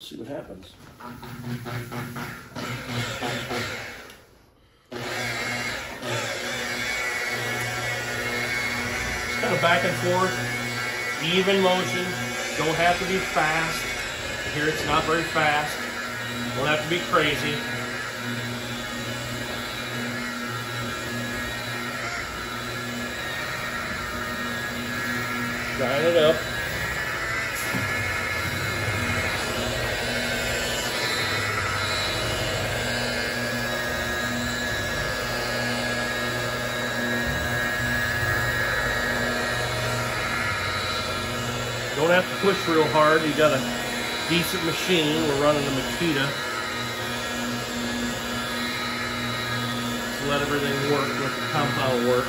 See what happens. Just kind of back and forth, even motion. Don't have to be fast. Here it's not very fast. Don't have to be crazy. Shine it up. Don't have to push real hard. You got a decent machine. We're running the Makita. Let everything work, let the compound work.